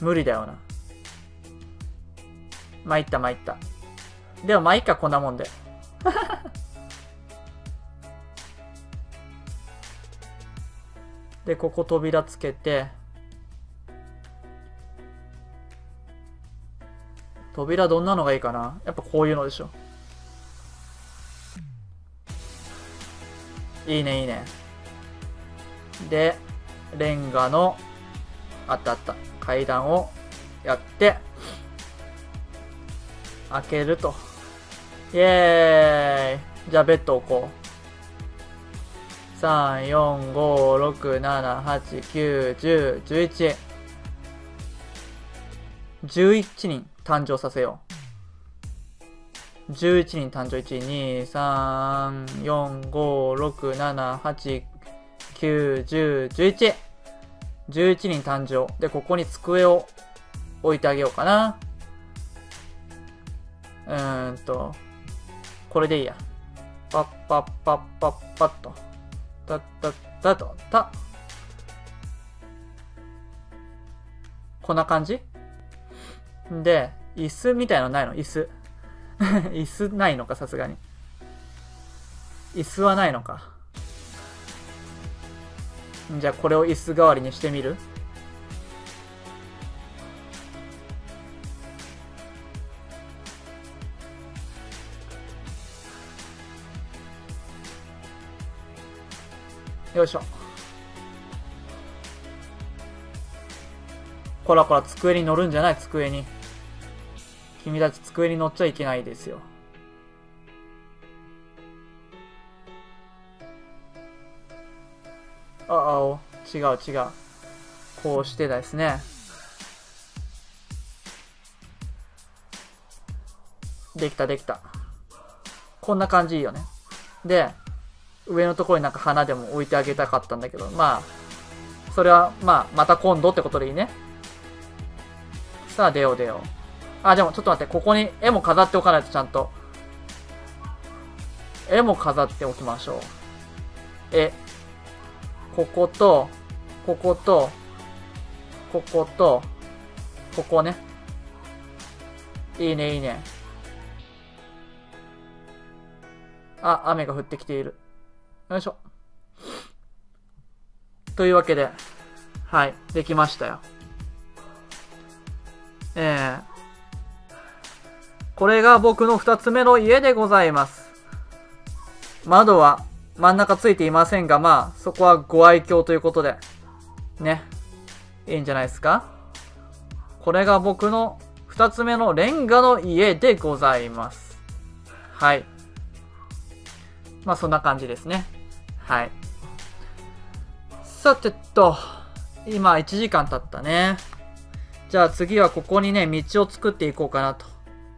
無理だよな。参った参った。でもまあいっか、こんなもんで。で、ここ扉つけて、扉どんなのがいいかな？やっぱこういうのでしょ。いいね、いいね。で、レンガの、あったあった、階段をやって、開けると。イェーイじゃあベッド置こう。3、4、5、6、7、8、9、10、11。11人誕生させよう。11人誕生。1、2、3、4、5、6、7、8、9、10、11。11人誕生。で、ここに机を置いてあげようかな。うーんと、これでいいや。パッパッパッパッパッと。たったったと、た。こんな感じ？で、椅子みたいのないの？椅子。椅子ないのか、さすがに。椅子はないのか。じゃあこれを椅子代わりにしてみる？よいしょ。こらこら机に乗るんじゃない？机に。君たち机に乗っちゃいけないですよ。ああ、違う違う。こうしてですね。できたできた。こんな感じいいよね。で、上のところになんか花でも置いてあげたかったんだけど、まあ、それは、まあ、また今度ってことでいいね。さあ、出よう出よう。あ、でもちょっと待って、ここに絵も飾っておかないとちゃんと。絵も飾っておきましょう。絵。ここと、ここと、ここと、ここね。いいね、いいね。あ、雨が降ってきている。よいしょ。というわけで、はい、できましたよ。えー、これが僕の二つ目の家でございます。窓は真ん中ついていませんが、まあ、そこはご愛嬌ということで、ね、いいんじゃないですかこれが僕の二つ目のレンガの家でございます。はい。まあ、そんな感じですね。はい。さてと、今1時間経ったね。じゃあ次はここにね、道を作っていこうかなと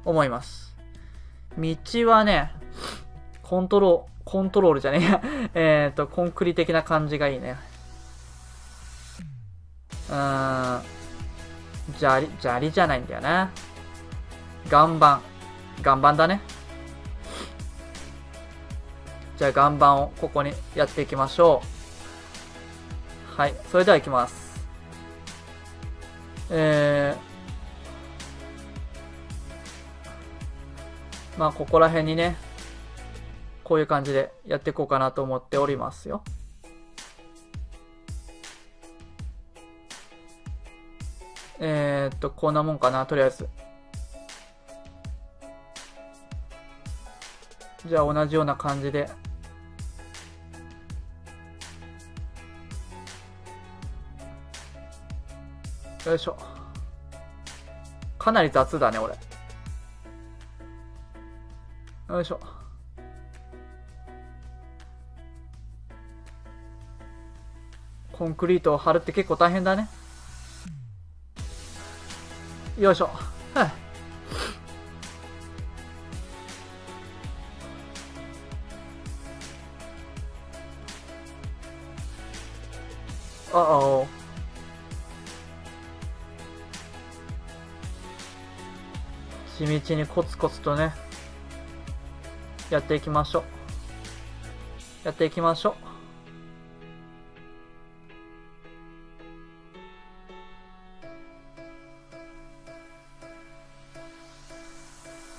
思います。道はね、コントロール、コントロールじゃねえや。えっと、コンクリ的な感じがいいね。うーん。砂利、砂利じゃないんだよな。岩盤。岩盤だね。じゃあ岩盤をここにやっていきましょう。はい。それでは行きます。えー、まあ、ここら辺にね、こういう感じでやっていこうかなと思っておりますよ。えー、っと、こんなもんかな、とりあえず。じゃあ同じような感じでよいしょ。かなり雑だね、俺。よいしょ。コンクリートを張るって結構大変だね。よいしょ。はい。ああ。地道にコツコツとね、やっていきましょう。やっていきましょう。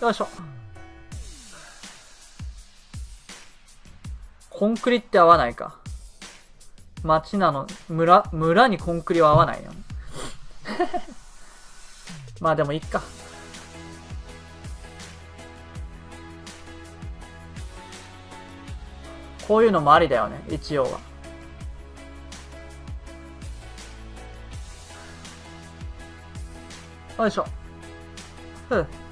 よいしょ。コンクリって合わないか。町なの、村、村にコンクリは合わないよ。まあでもいっか。こういうのもありだよね、一応は。よいしょ。ふう。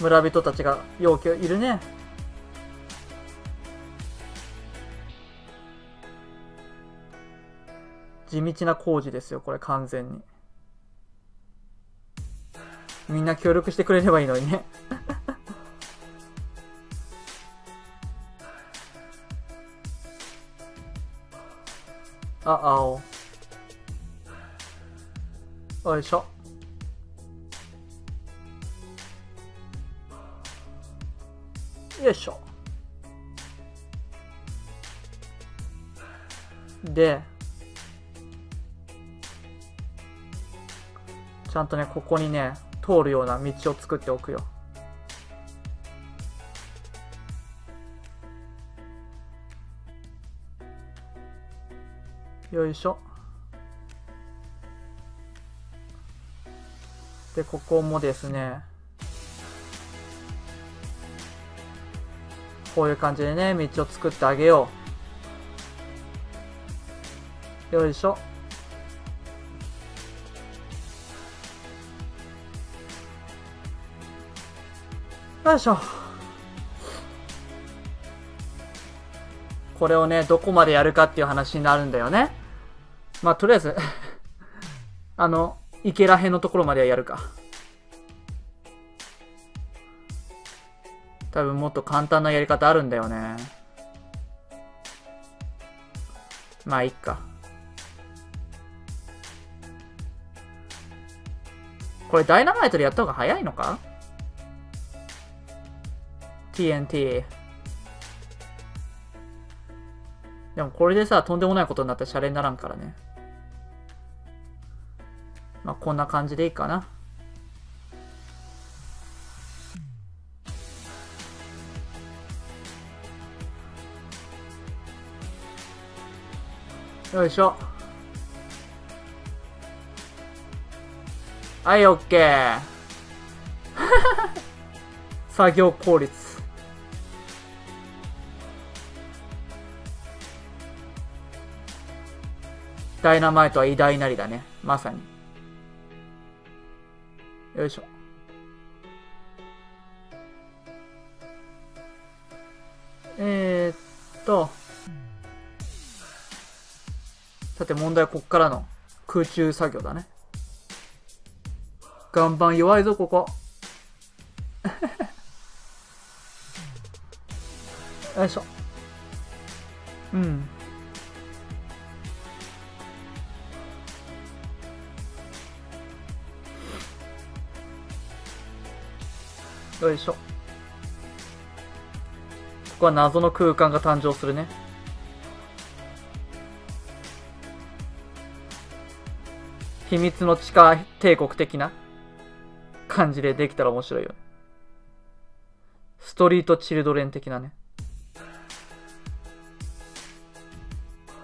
村人たちが要求いるね。地道な工事ですよ、これ完全に。みんな協力してくれればいいのにね あ、青。よいしょ。よいしょ。で、ちゃんとね、ここにね、通るような道を作っておくよ。よいしょ。で、ここもですね、こういう感じでね、道を作ってあげよう。よいしょ。よいしょ。これをね、どこまでやるかっていう話になるんだよね。まあ、とりあえず あの、池らへんのところまではやるか。多分もっと簡単なやり方あるんだよね。まあ、いっか。これダイナマイトでやった方が早いのか ?TNT。でもこれでさ、とんでもないことになったらシャレにならんからね。まあ、こんな感じでいいかな。よいしょ。はい、オッケー。作業効率。ダイナマイトは偉大なりだね。まさに。よいしょ。えー、っと。さて問題はこっからの空中作業だね。岩盤弱いぞ、ここ。よいしょ。うん。よいしょ。ここは謎の空間が誕生するね。秘密の地下帝国的な感じでできたら面白いよ。ストリートチルドレン的なね。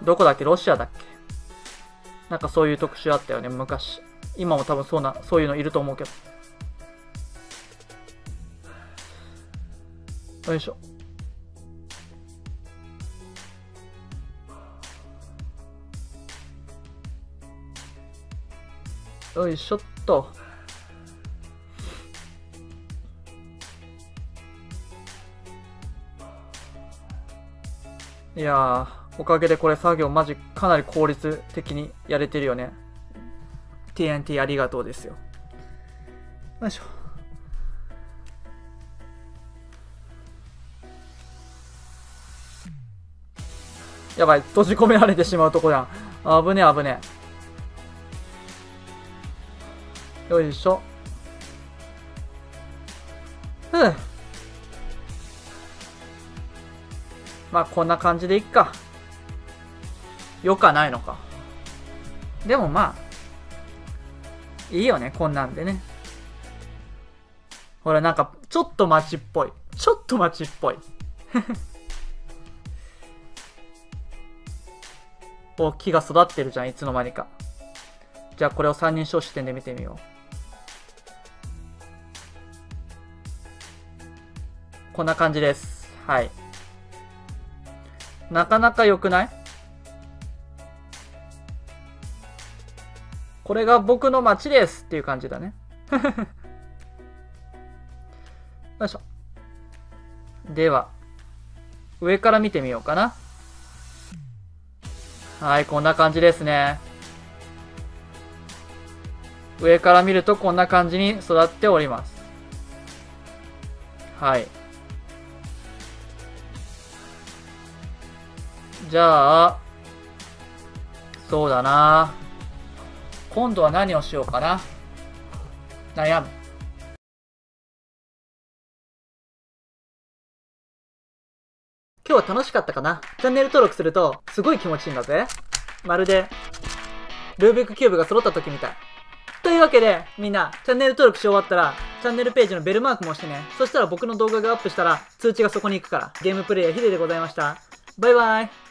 どこだっけ？ロシアだっけ？なんかそういう特集あったよね、昔。今も多分そうな、そういうのいると思うけど。よいしょ。よいしょっと。いや、おかげでこれ作業マジかなり効率的にやれてるよね。TNT ありがとうですよ。よいしょ。やばい、閉じ込められてしまうとこやん。危ねえ危ねよいしょ。ふう。まあ、こんな感じでいっか。よかないのか。でもまあ、いいよね、こんなんでね。ほら、なんか、ちょっと街っぽい。ちょっと街っぽい。お、木が育ってるじゃん、いつの間にか。じゃあ、これを三人称視点で見てみよう。こんな感じです。はい。なかなか良くない？これが僕の街ですっていう感じだね。よいしょ。では、上から見てみようかな。はい、こんな感じですね。上から見るとこんな感じに育っております。はい。じゃあ、そうだな。今度は何をしようかな。悩む。今日は楽しかったかなチャンネル登録するとすごい気持ちいいんだぜ。まるで、ルービックキューブが揃った時みたい。というわけで、みんな、チャンネル登録し終わったら、チャンネルページのベルマークも押してね。そしたら僕の動画がアップしたら、通知がそこに行くから。ゲームプレイヤーヒデでございました。バイバイ。